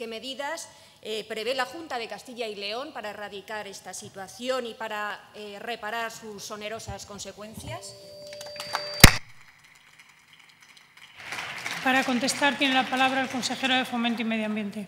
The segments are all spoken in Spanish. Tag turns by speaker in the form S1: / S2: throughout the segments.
S1: ¿Qué medidas eh, prevé la Junta de Castilla y León para erradicar esta situación y para eh, reparar sus onerosas consecuencias?
S2: Para contestar tiene la palabra el consejero de Fomento y Medio Ambiente.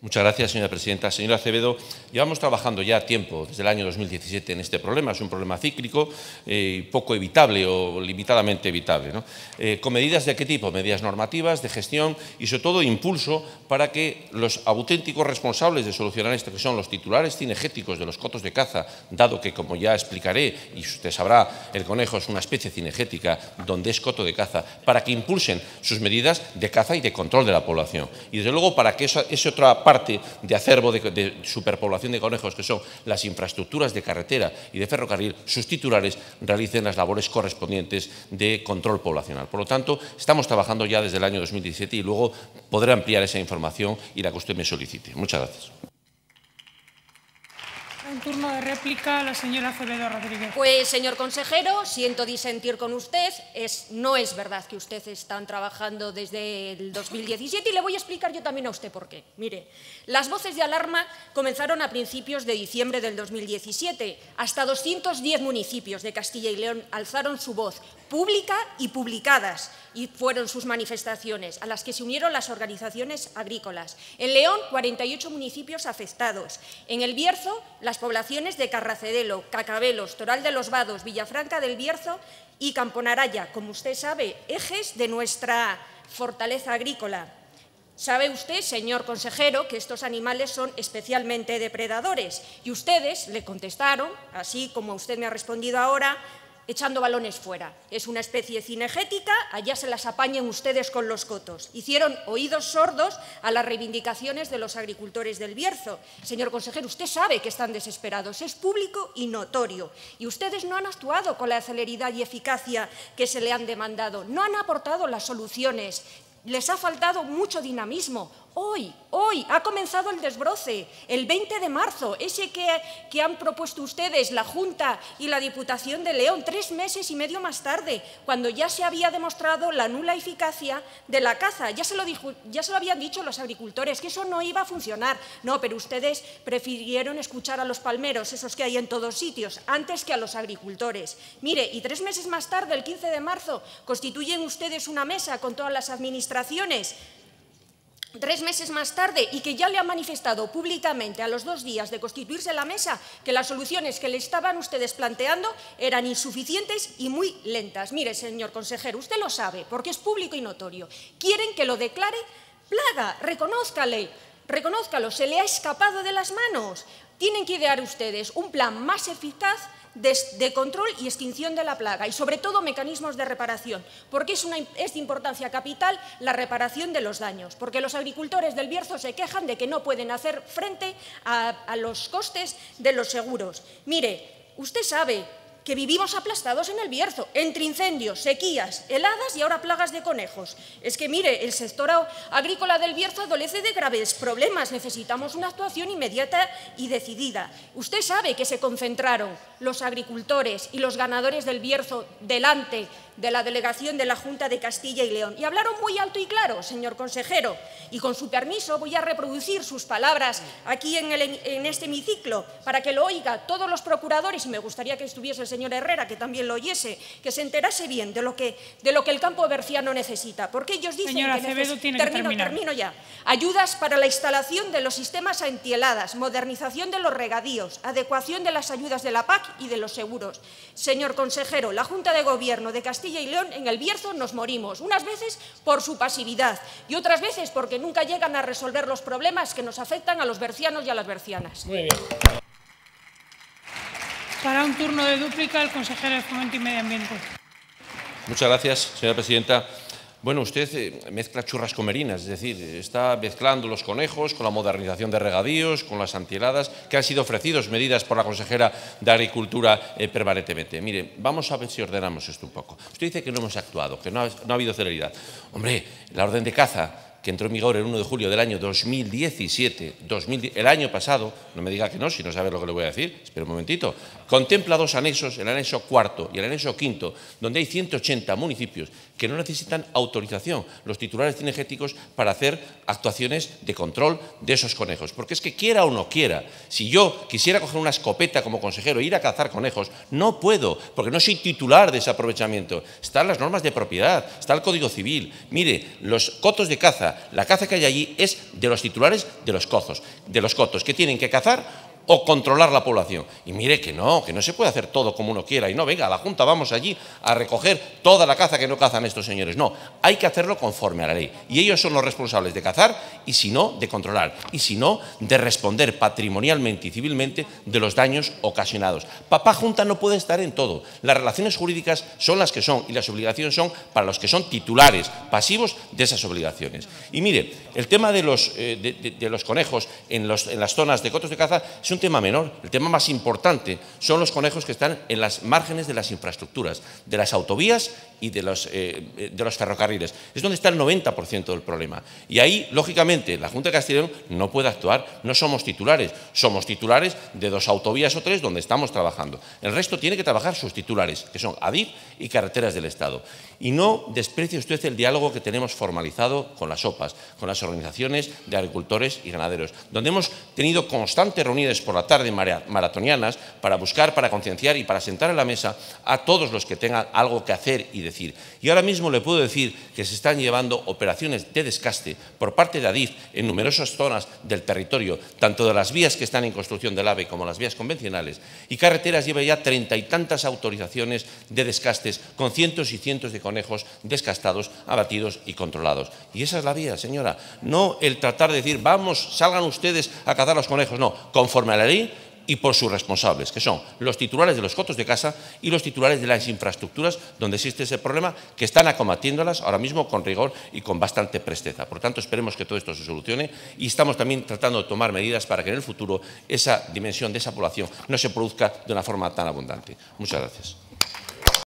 S3: Muchas gracias, señora presidenta. Señora Acevedo, llevamos trabajando ya tiempo, desde el año 2017, en este problema. Es un problema cíclico, eh, poco evitable o limitadamente evitable. Eh, ¿Con medidas de qué tipo? Medidas normativas, de gestión y, sobre todo, impulso para que los auténticos responsables de solucionar esto, que son los titulares cinegéticos de los cotos de caza, dado que, como ya explicaré, y usted sabrá, el conejo es una especie cinegética donde es coto de caza, para que impulsen sus medidas de caza y de control de la población. Y, desde luego, para que esa, esa otra parte de acervo de, superpoblación de conejos, que son las infraestructuras de carretera y de ferrocarril, sus titulares realicen las labores correspondientes de control poblacional. Por lo tanto, estamos trabajando ya desde el año 2017 y luego podré ampliar esa información y la que usted me solicite. Muchas gracias.
S2: Turno de réplica la señora Acevedo Rodríguez.
S1: Pues, señor consejero, siento disentir con usted. Es, no es verdad que usted están trabajando desde el 2017 y le voy a explicar yo también a usted por qué. Mire, las voces de alarma comenzaron a principios de diciembre del 2017. Hasta 210 municipios de Castilla y León alzaron su voz pública y publicadas, y fueron sus manifestaciones, a las que se unieron las organizaciones agrícolas. En León, 48 municipios afectados. En el Bierzo, las de Carracedelo, Cacabelos, Toral de los Vados, Villafranca del Bierzo y Camponaraya, como usted sabe, ejes de nuestra fortaleza agrícola. Sabe usted, señor consejero, que estos animales son especialmente depredadores y ustedes le contestaron, así como usted me ha respondido ahora, echando balones fuera. Es una especie cinegética, allá se las apañen ustedes con los cotos. Hicieron oídos sordos a las reivindicaciones de los agricultores del Bierzo. Señor consejero, usted sabe que están desesperados, es público y notorio. Y ustedes no han actuado con la celeridad y eficacia que se le han demandado, no han aportado las soluciones les ha faltado mucho dinamismo. Hoy, hoy ha comenzado el desbroce, el 20 de marzo, ese que, han propuesto ustedes, la Junta y la Diputación de León, tres meses y medio más tarde, cuando ya se había demostrado la nula eficacia de la caza. Ya se lo, ya se lo habían dicho los agricultores, que eso no iba a funcionar. No, pero ustedes prefirieron escuchar a los palmeros, esos que hay en todos sitios, antes que a los agricultores. Mire, y tres meses más tarde, el 15 de marzo, constituyen ustedes una mesa con todas las administraciones tres meses más tarde y que ya le ha manifestado públicamente a los dos días de constituirse la mesa que las soluciones que le estaban ustedes planteando eran insuficientes y muy lentas. Mire, señor consejero, usted lo sabe porque es público y notorio. Quieren que lo declare plaga, reconózcale, reconózcalo, se le ha escapado de las manos. Tienen que idear ustedes un plan más eficaz de, control y extinción de la plaga y, sobre todo, mecanismos de reparación, porque es, de importancia capital la reparación de los daños, porque los agricultores del Bierzo se quejan de que no pueden hacer frente a los costes de los seguros. Mire, usted sabe que vivimos aplastados en el Bierzo, entre incendios, sequías, heladas y ahora plagas de conejos. Es que, mire, el sector agrícola del Bierzo adolece de graves problemas. Necesitamos una actuación inmediata y decidida. Usted sabe que se concentraron los agricultores y los ganadores del Bierzo delante de la delegación de la Junta de Castilla y León. Y hablaron muy alto y claro, señor consejero. Y con su permiso voy a reproducir sus palabras aquí en, en este hemiciclo para que lo oiga todos los procuradores y me gustaría que estuviese el señor Herrera, que también lo oyese, que se enterase bien de lo que, de lo que el campo berciano necesita. Porque ellos dicen
S2: Señora que Acevedo tiene termino,
S1: que termino ya. Ayudas para la instalación de los sistemas antieladas, modernización de los regadíos, adecuación de las ayudas de la PAC y de los seguros. Señor consejero, la Junta de Gobierno de Castilla y León en el Bierzo nos morimos, unas veces por su pasividad y otras veces porque nunca llegan a resolver los problemas que nos afectan a los bercianos y a las bercianas.
S2: Muy bien. Para un turno de dúplica, el consejero de Fomento y Medio Ambiente.
S3: Muchas gracias, señora presidenta. Bueno, usted eh, mezcla churras con merinas, es decir, está mezclando los conejos con la modernización de regadíos, con las antiheladas, que han sido ofrecidos medidas por la consejera de Agricultura eh, permanentemente. Mire, vamos a ver si ordenamos esto un poco. Usted dice que no hemos actuado, que no ha, no ha habido celeridad. Hombre, la orden de caza que entró en vigor el 1 de julio del año 2017, el año pasado, no me diga que no, si no sabe lo que le voy a decir, espera un momentito, contempla dos anexos, el anexo cuarto y el anexo quinto, donde hay 180 municipios que no necesitan autorización los titulares cinegéticos para hacer actuaciones de control de esos conejos. Porque es que quiera o no quiera, si yo quisiera coger una escopeta como consejero e ir a cazar conejos, no puedo, porque no soy titular de ese aprovechamiento. Están las normas de propiedad, está el Código Civil. Mire, los cotos de caza la caza que hay allí es de los titulares de los cozos, de los cotos, que tienen que cazar o controlar la población. Y mire que no, que no se puede hacer todo como uno quiera. Y no, venga, a la Junta vamos allí a recoger toda la caza que no cazan estos señores. No, hay que hacerlo conforme a la ley. Y ellos son los responsables de cazar y si no, de controlar. Y si no, de responder patrimonialmente y civilmente de los daños ocasionados. Papá Junta no puede estar en todo. Las relaciones jurídicas son las que son y las obligaciones son para los que son titulares pasivos de esas obligaciones. Y mire, el tema de los, eh, de, los conejos en, en las zonas de cotos de caza es un tema menor. El tema más importante son los conejos que están en las márgenes de las infraestructuras, de las autovías y de los, eh, de los ferrocarriles. Es donde está el 90% del problema. Y ahí, lógicamente, la Junta de Castellón no puede actuar. No somos titulares. Somos titulares de dos autovías o tres donde estamos trabajando. El resto tiene que trabajar sus titulares, que son ADIF y Carreteras del Estado. Y no desprecie usted el diálogo que tenemos formalizado con las OPAs, con las organizaciones de agricultores y ganaderos, donde hemos tenido constantes reuniones por la tarde maratonianas para buscar, para concienciar y para sentar a la mesa a todos los que tengan algo que hacer y decir. Y ahora mismo le puedo decir que se están llevando operaciones de descaste por parte de ADIF en numerosas zonas del territorio, tanto de las vías que están en construcción del AVE como las vías convencionales, y Carreteras lleva ya treinta y tantas autorizaciones de descastes con cientos y cientos de conejos descastados, abatidos y controlados. Y esa es la vía, señora. No el tratar de decir, vamos, salgan ustedes a cazar los conejos. No, conforme la ley y por sus responsables, que son los titulares de los cotos de casa y los titulares de las infraestructuras donde existe ese problema, que están acometiéndolas ahora mismo con rigor y con bastante presteza. Por tanto, esperemos que todo esto se solucione y estamos también tratando de tomar medidas para que en el futuro esa dimensión de esa población no se produzca de una forma tan abundante. Muchas gracias.